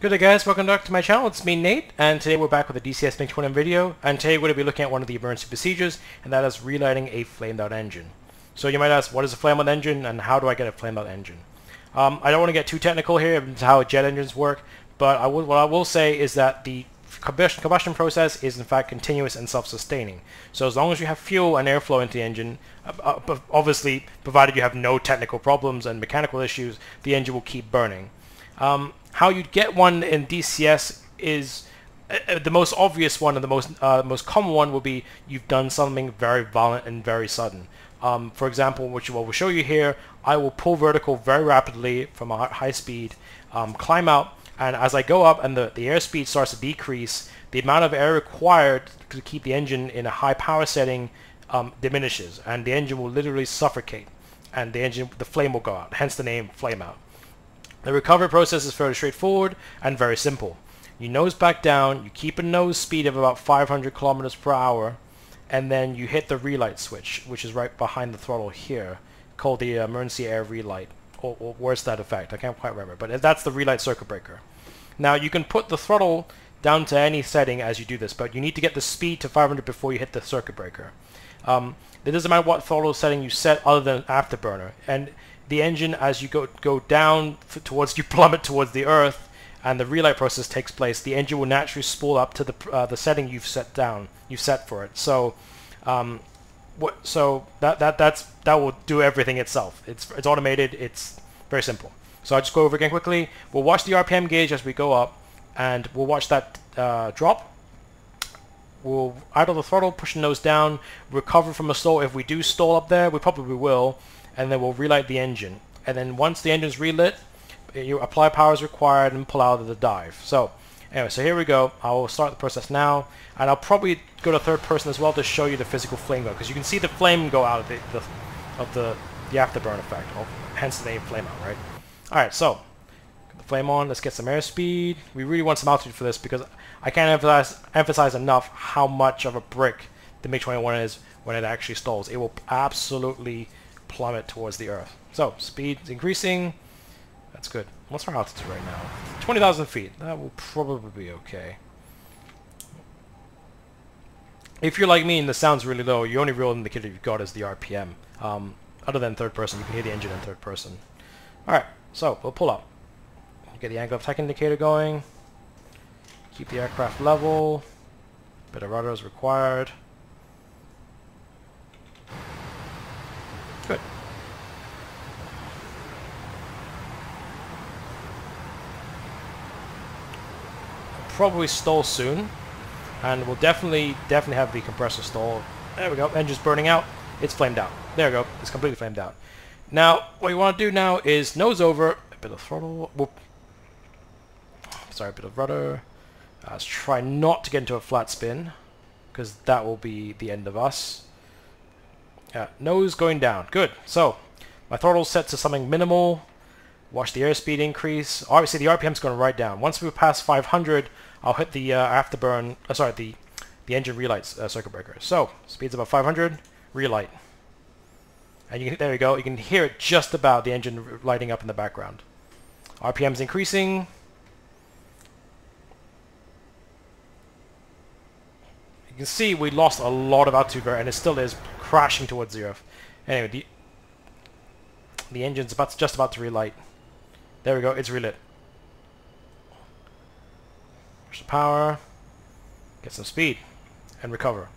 Good day guys, welcome back to my channel, it's me Nate, and today we're back with a DCS MiG 21 video, and today we're going to be looking at one of the emergency procedures, and that is relighting a flamed out engine. So you might ask, what is a flamed out engine, and how do I get a flamed out engine? Um, I don't want to get too technical here into how jet engines work, but I will, what I will say is that the combustion, combustion process is in fact continuous and self-sustaining. So as long as you have fuel and airflow into the engine, uh, uh, obviously provided you have no technical problems and mechanical issues, the engine will keep burning. Um, how you'd get one in DCS is uh, uh, the most obvious one and the most uh, most common one will be you've done something very violent and very sudden. Um, for example, which what we'll show you here, I will pull vertical very rapidly from a high speed, um, climb out, and as I go up and the, the airspeed starts to decrease, the amount of air required to keep the engine in a high power setting um, diminishes, and the engine will literally suffocate, and the engine, the flame will go out, hence the name flame out. The recovery process is fairly straightforward and very simple. You nose back down, you keep a nose speed of about 500 kilometers per hour, and then you hit the relight switch, which is right behind the throttle here, called the emergency air relight. Or, or where's that effect? I can't quite remember, but that's the relight circuit breaker. Now you can put the throttle down to any setting as you do this, but you need to get the speed to 500 before you hit the circuit breaker. Um, it doesn't matter what throttle setting you set other than afterburner. And the engine as you go go down towards you plummet towards the earth and the relight process takes place the engine will naturally spool up to the uh, the setting you've set down you've set for it. So um, what so that that that's that will do everything itself. It's it's automated it's very simple. So I'll just go over again quickly. We'll watch the RPM gauge as we go up and we'll watch that uh, drop we'll idle the throttle push the nose down recover from a stall if we do stall up there we probably will and then we'll relight the engine. And then once the engine's relit, eh, you apply power as required and pull out of the dive. So anyway, so here we go. I will start the process now, and I'll probably go to third person as well to show you the physical flame go, because you can see the flame go out of the, the of the the afterburn effect. Hence the name flame out, right? All right, so flame on. Let's get some airspeed. We really want some altitude for this because I can't emphasize emphasize enough how much of a brick the MiG-21 is when it actually stalls. It will absolutely plummet towards the Earth. So, speed increasing. That's good. What's our altitude right now? 20,000 feet. That will probably be okay. If you're like me and the sound's really low, your only real indicator you've got is the RPM. Um, other than third person, you can hear the engine in third person. Alright, so we'll pull up. Get the angle of attack indicator going. Keep the aircraft level. Bit of rudder is required. Good. Probably stall soon, and we'll definitely, definitely have the compressor stall. There we go, engine's burning out. It's flamed out. There we go, it's completely flamed out. Now, what you want to do now is nose over, a bit of throttle, whoop. Sorry, a bit of rudder. Uh, let's try not to get into a flat spin, because that will be the end of us. Yeah, nose going down. Good. So, my throttle set to something minimal. Watch the airspeed increase. Obviously, the RPM's going right down. Once we pass 500, I'll hit the uh, afterburn, uh, sorry, the, the engine relight uh, circuit breaker. So, speed's about 500, relight. And you can, there you go. You can hear it just about the engine lighting up in the background. RPM's increasing. Can see we lost a lot of there, and it still is crashing towards zero. Anyway, the, the engine's about just about to relight. There we go, it's relit. Push the power, get some speed, and recover.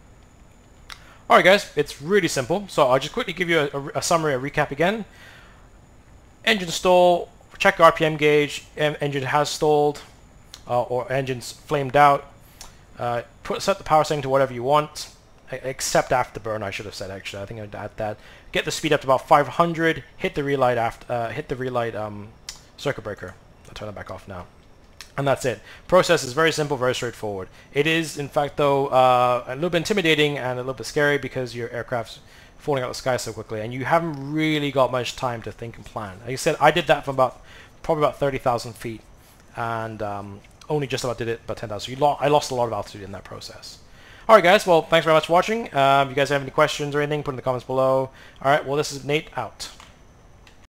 Alright guys, it's really simple. So I'll just quickly give you a, a, a summary, a recap again. Engine stall, check RPM gauge, engine has stalled, uh, or engine's flamed out. Uh, put set the power setting to whatever you want except afterburn, I should have said actually. I think I'd add that. Get the speed up to about 500. Hit the relight after. Uh, hit the relight um, circuit breaker. I'll turn it back off now. And that's it. Process is very simple, very straightforward. It is, in fact, though, uh, a little bit intimidating and a little bit scary because your aircraft's falling out of the sky so quickly, and you haven't really got much time to think and plan. Like I said, I did that from about probably about 30,000 feet, and um, only just about did it about 10,000. So lo I lost a lot of altitude in that process. Alright guys, well thanks very much for watching. Um, if you guys have any questions or anything, put in the comments below. Alright, well this is Nate out.